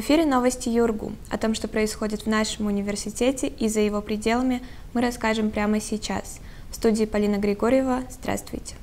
В эфире новости Юргу. О том, что происходит в нашем университете и за его пределами, мы расскажем прямо сейчас. В студии Полина Григорьева. Здравствуйте.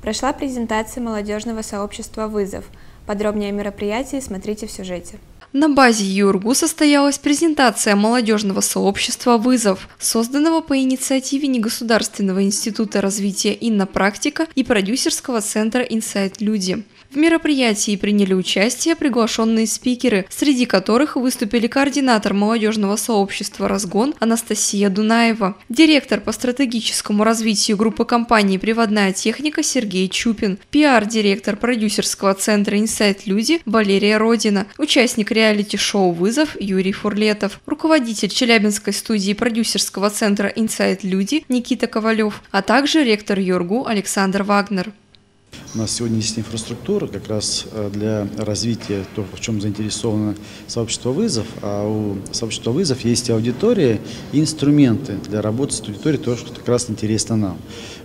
Прошла презентация молодежного сообщества «Вызов». Подробнее о мероприятии смотрите в сюжете. На базе ЮРГУ состоялась презентация молодежного сообщества «Вызов», созданного по инициативе Негосударственного института развития «Иннопрактика» и продюсерского центра «Инсайт Люди». В мероприятии приняли участие приглашенные спикеры, среди которых выступили координатор молодежного сообщества «Разгон» Анастасия Дунаева, директор по стратегическому развитию группы компаний «Приводная техника» Сергей Чупин, пиар-директор продюсерского центра «Инсайт Люди» Валерия Родина, участник реалити-шоу «Вызов» Юрий Фурлетов, руководитель Челябинской студии продюсерского центра «Инсайт Люди» Никита Ковалев, а также ректор Юргу Александр Вагнер. У нас сегодня есть инфраструктура как раз э, для развития того, в чем заинтересовано сообщество вызов, а у сообщества вызов есть аудитория и инструменты для работы с аудиторией, то, что как раз интересно нам.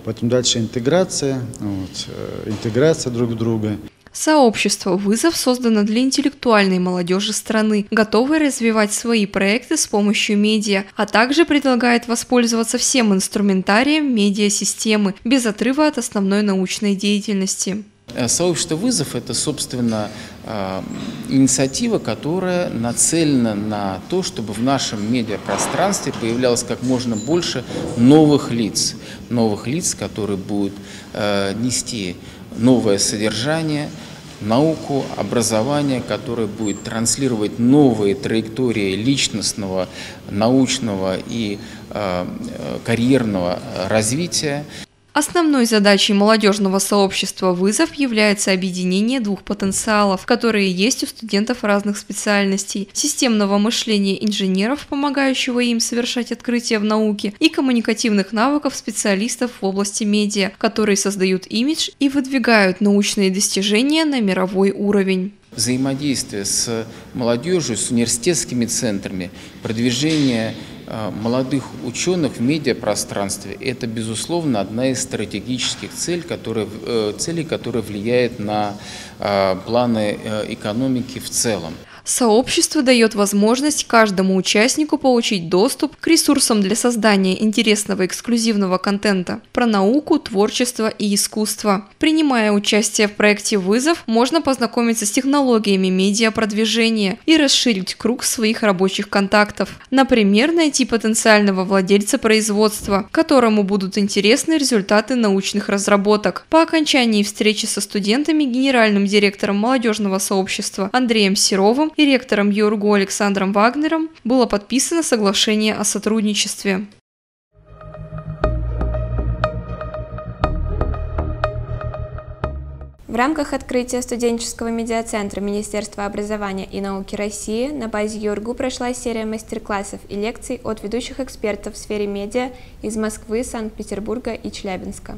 Поэтому дальше интеграция, вот, э, интеграция друг в друга. Сообщество «Вызов» создано для интеллектуальной молодежи страны, готовой развивать свои проекты с помощью медиа, а также предлагает воспользоваться всем инструментарием медиасистемы без отрыва от основной научной деятельности. Э, сообщество «Вызов» – это, собственно, э, инициатива, которая нацелена на то, чтобы в нашем медиапространстве появлялось как можно больше новых лиц, новых лиц, которые будут э, нести новое содержание – науку, образование, которое будет транслировать новые траектории личностного, научного и э, э карьерного развития. Основной задачей молодежного сообщества «Вызов» является объединение двух потенциалов, которые есть у студентов разных специальностей – системного мышления инженеров, помогающего им совершать открытия в науке, и коммуникативных навыков специалистов в области медиа, которые создают имидж и выдвигают научные достижения на мировой уровень. Взаимодействие с молодежью, с университетскими центрами, продвижение молодых ученых в медиапространстве – это, безусловно, одна из стратегических целей, которая, э, целей, которая влияет на э, планы экономики в целом. Сообщество дает возможность каждому участнику получить доступ к ресурсам для создания интересного эксклюзивного контента про науку, творчество и искусство. Принимая участие в проекте «Вызов», можно познакомиться с технологиями медиапродвижения и расширить круг своих рабочих контактов. Например, найти потенциального владельца производства, которому будут интересны результаты научных разработок. По окончании встречи со студентами генеральным директором молодежного сообщества Андреем Серовым и ректором ЮРГУ Александром Вагнером было подписано соглашение о сотрудничестве. В рамках открытия студенческого медиацентра Министерства образования и науки России на базе ЮРГУ прошла серия мастер-классов и лекций от ведущих экспертов в сфере медиа из Москвы, Санкт-Петербурга и Челябинска.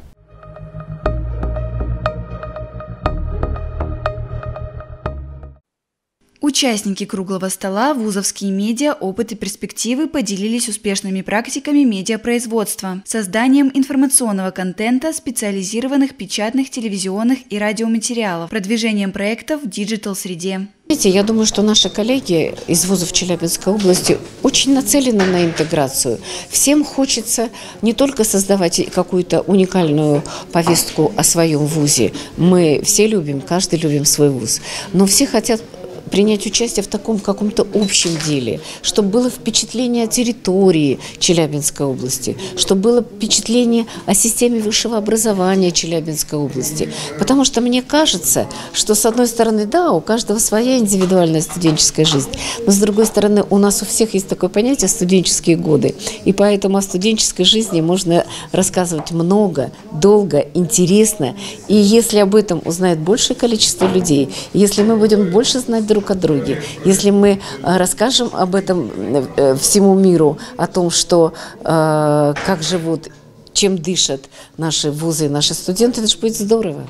Участники круглого стола, вузовские медиа, опыт и перспективы поделились успешными практиками медиапроизводства, созданием информационного контента, специализированных печатных, телевизионных и радиоматериалов, продвижением проектов в диджитал-среде. Знаете, я думаю, что наши коллеги из вузов Челябинской области очень нацелены на интеграцию. Всем хочется не только создавать какую-то уникальную повестку о своем вузе. Мы все любим, каждый любим свой вуз. Но все хотят принять участие в таком каком-то общем деле, чтобы было впечатление о территории Челябинской области, чтобы было впечатление о системе высшего образования Челябинской области. Потому что мне кажется, что с одной стороны, да, у каждого своя индивидуальная студенческая жизнь, но с другой стороны, у нас у всех есть такое понятие студенческие годы. И поэтому о студенческой жизни можно рассказывать много, долго, интересно. И если об этом узнает большее количество людей, если мы будем больше знать друг друг о друге. Если мы э, расскажем об этом э, всему миру, о том, что э, как живут, чем дышат наши вузы, наши студенты, это же будет здорово.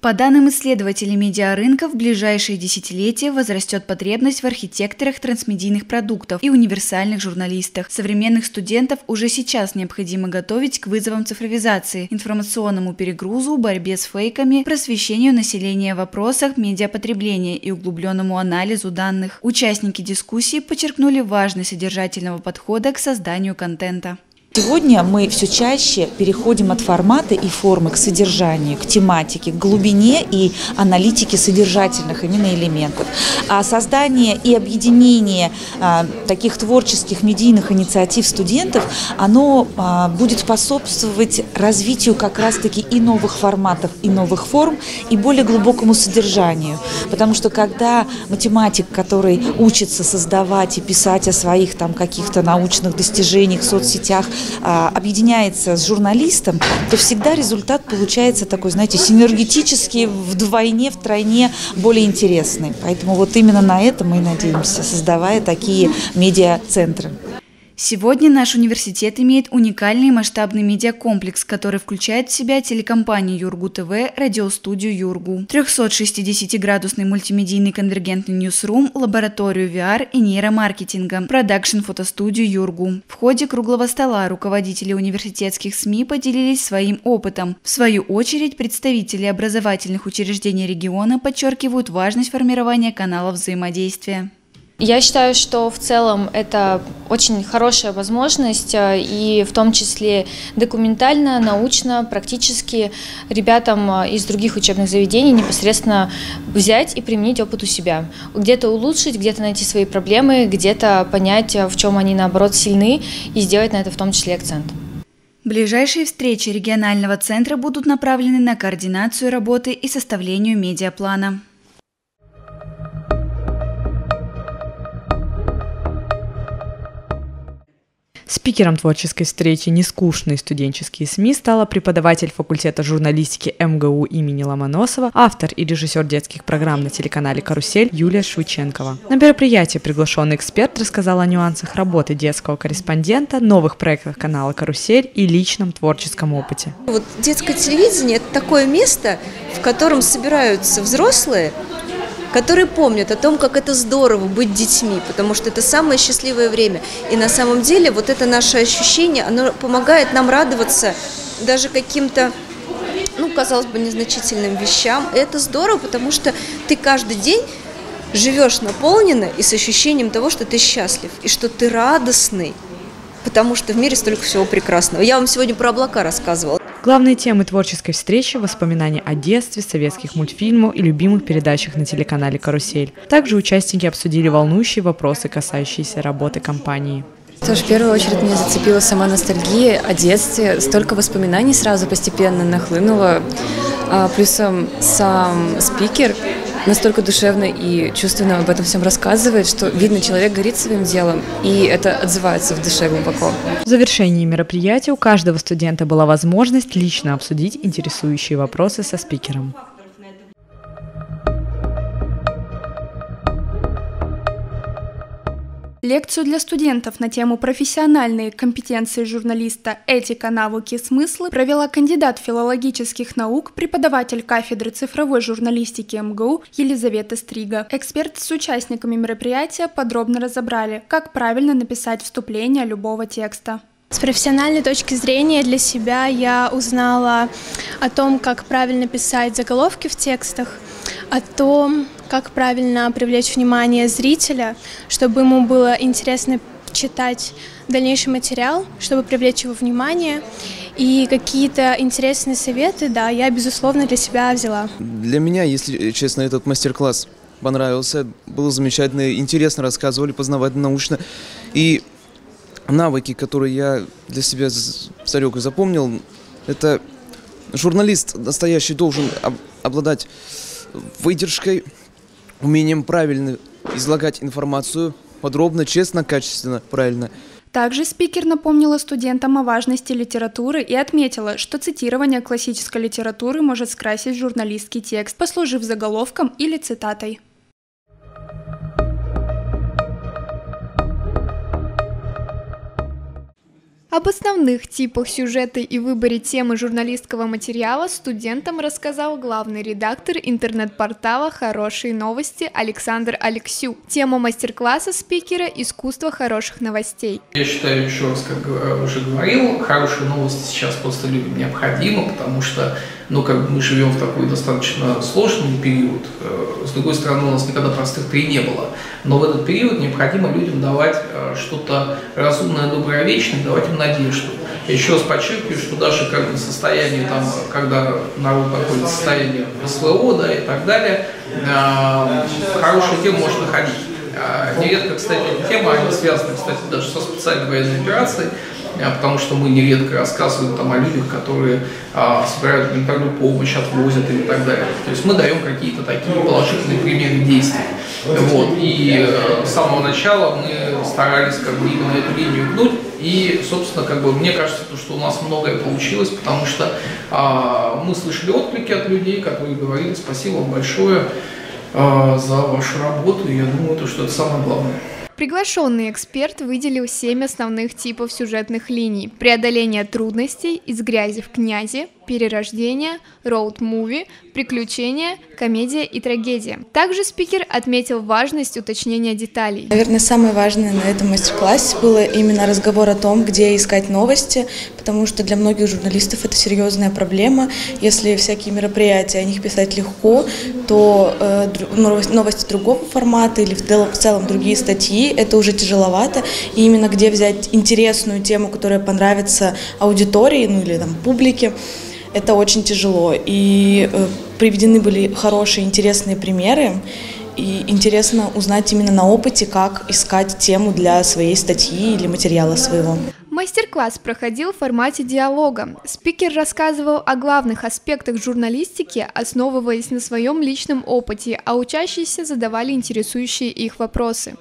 По данным исследователей медиарынка, в ближайшие десятилетия возрастет потребность в архитекторах трансмедийных продуктов и универсальных журналистах. Современных студентов уже сейчас необходимо готовить к вызовам цифровизации, информационному перегрузу, борьбе с фейками, просвещению населения в вопросах медиапотребления и углубленному анализу данных. Участники дискуссии подчеркнули важность содержательного подхода к созданию контента. Сегодня мы все чаще переходим от формата и формы к содержанию, к тематике, к глубине и аналитике содержательных именно элементов. А создание и объединение а, таких творческих медийных инициатив студентов, оно а, будет способствовать развитию как раз-таки и новых форматов, и новых форм, и более глубокому содержанию. Потому что когда математик, который учится создавать и писать о своих там каких-то научных достижениях в соцсетях, объединяется с журналистом, то всегда результат получается такой, знаете, синергетический, вдвойне, втройне более интересный. Поэтому вот именно на это мы и надеемся, создавая такие медиа-центры. Сегодня наш университет имеет уникальный масштабный медиакомплекс, который включает в себя телекомпанию Юргу ТВ, радиостудию Юргу, 360-градусный мультимедийный конвергентный ньюсрум, лабораторию VR и нейромаркетинга, продакшн-фотостудию Юргу. В ходе круглого стола руководители университетских СМИ поделились своим опытом. В свою очередь, представители образовательных учреждений региона подчеркивают важность формирования каналов взаимодействия. Я считаю, что в целом это очень хорошая возможность, э, и в том числе документально, научно, практически ребятам э, из других учебных заведений непосредственно взять и применить опыт у себя. Где-то улучшить, где-то найти свои проблемы, где-то понять, э, в чем они наоборот сильны, и сделать на это в том числе акцент. Ближайшие встречи регионального центра будут направлены на координацию работы и составлению медиаплана. Спикером творческой встречи «Нескучные студенческие СМИ» стала преподаватель факультета журналистики МГУ имени Ломоносова, автор и режиссер детских программ на телеканале «Карусель» Юлия Швыченкова. На мероприятии приглашенный эксперт рассказал о нюансах работы детского корреспондента, новых проектах канала «Карусель» и личном творческом опыте. Вот детское телевидение – это такое место, в котором собираются взрослые, которые помнят о том, как это здорово быть детьми, потому что это самое счастливое время. И на самом деле вот это наше ощущение, оно помогает нам радоваться даже каким-то ну, казалось бы, незначительным вещам. И это здорово, потому что ты каждый день живешь наполненно и с ощущением того, что ты счастлив, и что ты радостный, потому что в мире столько всего прекрасного. Я вам сегодня про облака рассказывала. Главные темы творческой встречи – воспоминания о детстве, советских мультфильмах и любимых передачах на телеканале «Карусель». Также участники обсудили волнующие вопросы, касающиеся работы компании. Что в первую очередь меня зацепила сама ностальгия о детстве. Столько воспоминаний сразу постепенно нахлынуло. А плюсом сам спикер настолько душевно и чувственно об этом всем рассказывает, что видно, человек горит своим делом, и это отзывается в душе глубоко. В завершении мероприятия у каждого студента была возможность лично обсудить интересующие вопросы со спикером. Лекцию для студентов на тему «Профессиональные компетенции журналиста. Этика, навыки, смыслы» провела кандидат филологических наук, преподаватель кафедры цифровой журналистики МГУ Елизавета Стрига. Эксперты с участниками мероприятия подробно разобрали, как правильно написать вступление любого текста. С профессиональной точки зрения для себя я узнала о том, как правильно писать заголовки в текстах, о том, как правильно привлечь внимание зрителя, чтобы ему было интересно читать дальнейший материал, чтобы привлечь его внимание. И какие-то интересные советы, да, я, безусловно, для себя взяла. Для меня, если честно, этот мастер-класс понравился. Было замечательно, интересно рассказывали, познавательно, научно. И навыки, которые я для себя с Царёкой запомнил, это журналист настоящий должен обладать выдержкой, умением правильно излагать информацию, подробно, честно, качественно, правильно. Также спикер напомнила студентам о важности литературы и отметила, что цитирование классической литературы может скрасить журналистский текст, послужив заголовком или цитатой. Об основных типах сюжета и выборе темы журналистского материала студентам рассказал главный редактор интернет-портала «Хорошие новости» Александр Алексю. Тема мастер-класса спикера «Искусство хороших новостей». Я считаю, еще раз, как уже говорил, хорошие новости сейчас просто людям необходимы, потому что ну, как бы мы живем в такой достаточно сложный период. Э, с другой стороны, у нас никогда простых три не было. Но в этот период необходимо людям давать э, что-то разумное, доброе, вечное, давать им надежду. Еще раз подчеркиваю, что даже как бы состояние, там, когда народ находится в состоянии СВО да, и так далее, э, хорошую тему можно находить. Нередко, кстати, тема, они связаны, кстати, даже со специальной военной операцией, потому что мы нередко рассказываем там о людях, которые а, собирают гуманитарную помощь, отвозят и так далее. То есть мы даем какие-то такие положительные примеры действий. Вот. И э, с самого начала мы старались как бы именно эту линию гнуть. И, собственно, как бы мне кажется, то, что у нас многое получилось, потому что а, мы слышали отклики от людей, которые говорили спасибо вам большое а, за вашу работу. Я думаю, то, что это самое главное. Приглашенный эксперт выделил семь основных типов сюжетных линий. Преодоление трудностей, из грязи в князи, перерождение, роуд-муви, приключения, комедия и трагедия. Также спикер отметил важность уточнения деталей. Наверное, самое важное на этом мастер-классе было именно разговор о том, где искать новости, потому что для многих журналистов это серьезная проблема. Если всякие мероприятия, о них писать легко, то э, новости другого формата или в целом другие статьи, это уже тяжеловато. И именно где взять интересную тему, которая понравится аудитории, ну или там публике, это очень тяжело. И э, приведены были хорошие, интересные примеры. И интересно узнать именно на опыте, как искать тему для своей статьи или материала своего. Мастер-класс проходил в формате диалога. Спикер рассказывал о главных аспектах журналистики, основываясь на своем личном опыте, а учащиеся задавали интересующие их вопросы.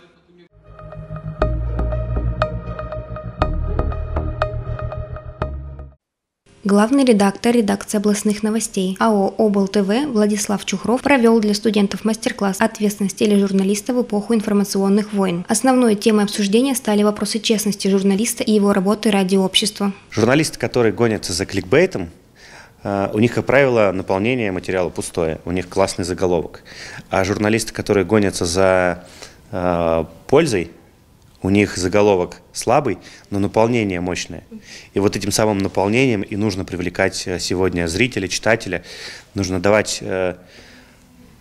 Главный редактор редакции областных новостей АО «Обл ТВ» Владислав Чухров провел для студентов мастер-класс «Ответственность тележурналиста в эпоху информационных войн». Основной темой обсуждения стали вопросы честности журналиста и его работы ради общества. Журналисты, которые гонятся за кликбейтом, э, у них, как правило, наполнение материала пустое, у них классный заголовок. А журналисты, которые гонятся за э, пользой, у них заголовок слабый, но наполнение мощное. И вот этим самым наполнением и нужно привлекать э, сегодня зрителя, читателя, нужно давать э,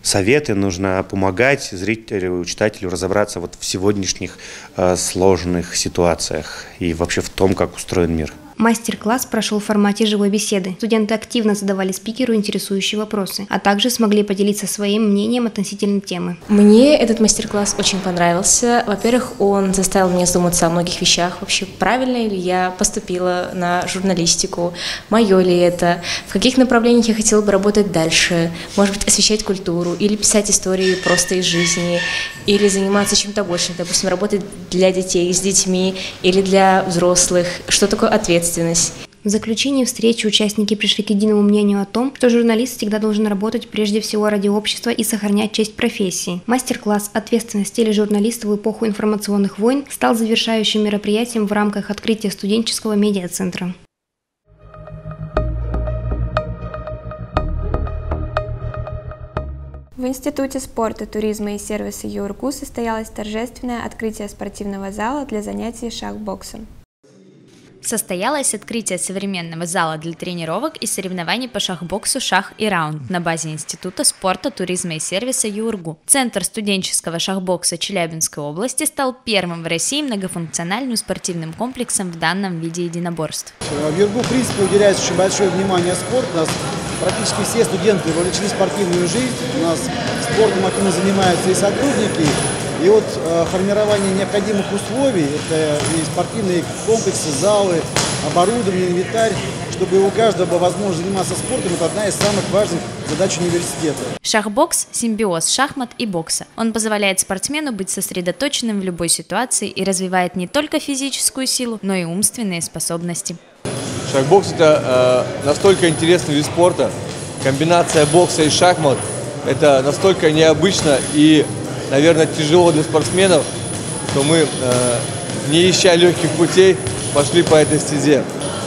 советы, нужно помогать зрителю, читателю разобраться вот в сегодняшних э, сложных ситуациях и вообще в том, как устроен мир. Мастер-класс прошел в формате живой беседы. Студенты активно задавали спикеру интересующие вопросы, а также смогли поделиться своим мнением относительно темы. Мне этот мастер-класс очень понравился. Во-первых, он заставил меня задуматься о многих вещах. Вообще, правильно ли я поступила на журналистику? Мое ли это? В каких направлениях я хотела бы работать дальше? Может быть, освещать культуру или писать истории просто из жизни? Или заниматься чем-то большим? Допустим, работать для детей, с детьми или для взрослых? Что такое ответственность? Ответственность. В заключении встречи участники пришли к единому мнению о том, что журналист всегда должен работать прежде всего ради общества и сохранять честь профессии. Мастер-класс «Ответственность тележурналиста в эпоху информационных войн» стал завершающим мероприятием в рамках открытия студенческого медиацентра. В Институте спорта, туризма и сервиса ЮРКУ состоялось торжественное открытие спортивного зала для занятий шахбоксом состоялось открытие современного зала для тренировок и соревнований по шахбоксу «Шах и раунд» на базе Института спорта, туризма и сервиса ЮРГУ. Центр студенческого шахбокса Челябинской области стал первым в России многофункциональным спортивным комплексом в данном виде единоборств. В ЮРГУ, в принципе, уделяется очень большое внимание спорту. У нас практически все студенты вовлечены в спортивную жизнь. У нас спортом активно занимаются и сотрудники, и вот э, формирование необходимых условий, это и спортивные комплексы, залы, оборудование, инвентарь, чтобы у каждого была возможность заниматься спортом, это одна из самых важных задач университета. Шахбокс – симбиоз шахмат и бокса. Он позволяет спортсмену быть сосредоточенным в любой ситуации и развивает не только физическую силу, но и умственные способности. Шахбокс – это э, настолько интересный вид спорта. Комбинация бокса и шахмат – это настолько необычно и наверное, тяжело для спортсменов, то мы, э, не ища легких путей, пошли по этой стезе.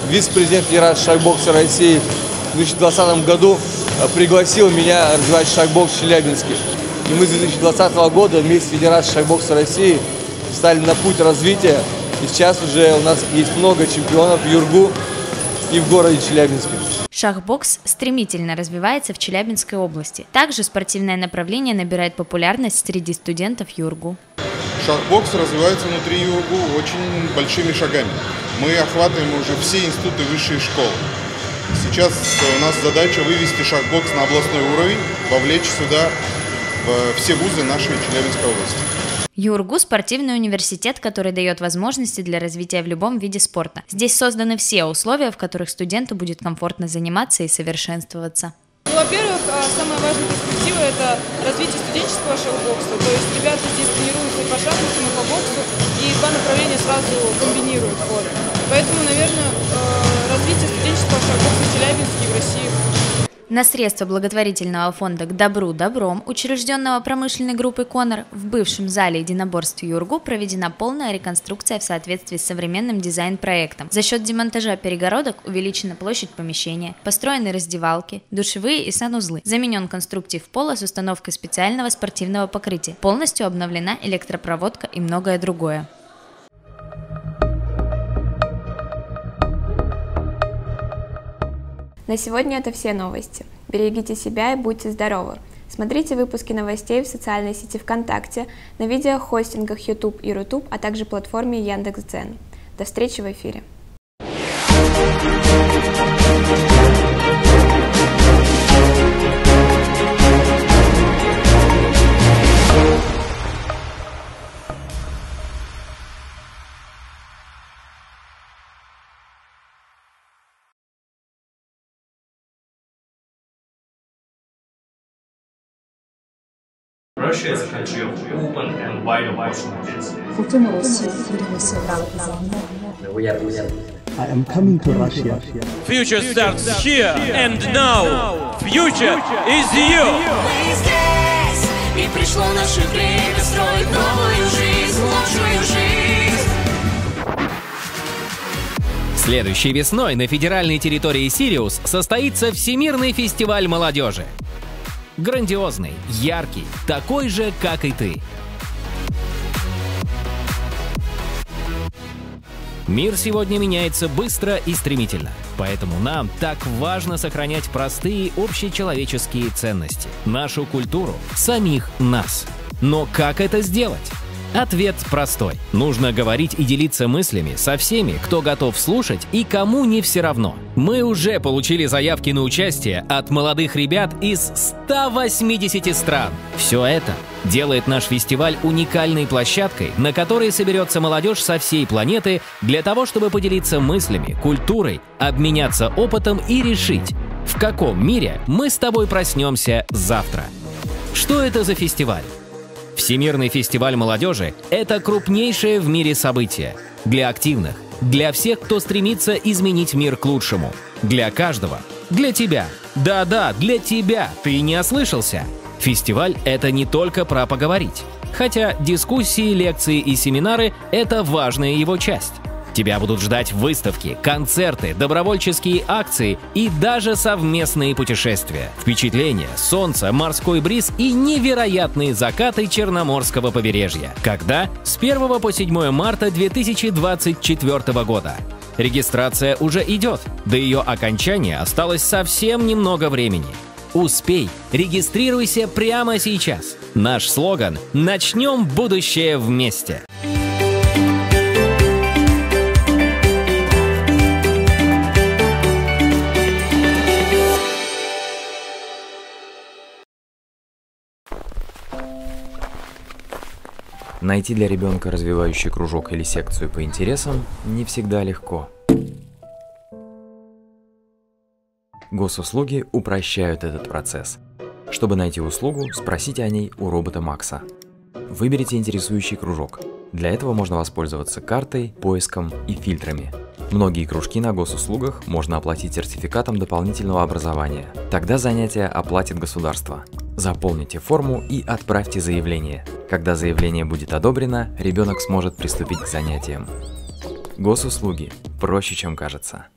Вице-президент Федерации шахбокса России в 2020 году э, пригласил меня развивать шахбокс в Челябинске. И мы с 2020 года вместе с Федерацией шахбокса России стали на путь развития. И сейчас уже у нас есть много чемпионов в Юргу и в городе Челябинске. Шахбокс стремительно развивается в Челябинской области. Также спортивное направление набирает популярность среди студентов Юргу. Шахбокс развивается внутри Юргу очень большими шагами. Мы охватываем уже все институты высшей школы. Сейчас у нас задача вывести шахбокс на областной уровень, вовлечь сюда все вузы нашей Челябинской области. ЮРГУ – спортивный университет, который дает возможности для развития в любом виде спорта. Здесь созданы все условия, в которых студенту будет комфортно заниматься и совершенствоваться. Ну, во-первых, а, самая важная перспектива – это развитие студенческого шоу-бокса. То есть ребята здесь тренируются и по шахматам, и по боксу, и два направления сразу комбинируют. Вот. Поэтому, наверное, э, развитие студенческого шоу-бокса в Челябинске и в России на средства благотворительного фонда «К добру добром», учрежденного промышленной группой «Конор», в бывшем зале единоборств Юргу проведена полная реконструкция в соответствии с современным дизайн-проектом. За счет демонтажа перегородок увеличена площадь помещения, построены раздевалки, душевые и санузлы, заменен конструктив пола с установкой специального спортивного покрытия, полностью обновлена электропроводка и многое другое. На сегодня это все новости. Берегите себя и будьте здоровы. Смотрите выпуски новостей в социальной сети ВКонтакте, на видеохостингах YouTube и Рутуб, а также платформе Яндекс.Дзен. До встречи в эфире. Russia is a country of open and wide opportunities. I am coming to Russia. Future starts here and now. Future is you. И пришло наше время строить новую жизнь, лучшую жизнь. Следующей весной на федеральной территории Сириус состоится Всемирный фестиваль молодежи. Грандиозный, яркий, такой же, как и ты. Мир сегодня меняется быстро и стремительно, поэтому нам так важно сохранять простые общечеловеческие ценности, нашу культуру, самих нас. Но как это сделать? Ответ простой. Нужно говорить и делиться мыслями со всеми, кто готов слушать и кому не все равно. Мы уже получили заявки на участие от молодых ребят из 180 стран. Все это делает наш фестиваль уникальной площадкой, на которой соберется молодежь со всей планеты для того, чтобы поделиться мыслями, культурой, обменяться опытом и решить, в каком мире мы с тобой проснемся завтра. Что это за фестиваль? Всемирный фестиваль молодежи – это крупнейшее в мире событие. Для активных, для всех, кто стремится изменить мир к лучшему. Для каждого. Для тебя. Да-да, для тебя. Ты не ослышался. Фестиваль – это не только про поговорить. Хотя дискуссии, лекции и семинары – это важная его часть. Тебя будут ждать выставки, концерты, добровольческие акции и даже совместные путешествия. Впечатления, солнце, морской бриз и невероятные закаты Черноморского побережья. Когда? С 1 по 7 марта 2024 года. Регистрация уже идет. До ее окончания осталось совсем немного времени. Успей, регистрируйся прямо сейчас. Наш слоган «Начнем будущее вместе». Найти для ребенка развивающий кружок или секцию по интересам не всегда легко. Госуслуги упрощают этот процесс. Чтобы найти услугу, спросите о ней у робота Макса. Выберите интересующий кружок. Для этого можно воспользоваться картой, поиском и фильтрами. Многие кружки на госуслугах можно оплатить сертификатом дополнительного образования. Тогда занятия оплатит государство. Заполните форму и отправьте заявление. Когда заявление будет одобрено, ребенок сможет приступить к занятиям. Госуслуги проще, чем кажется.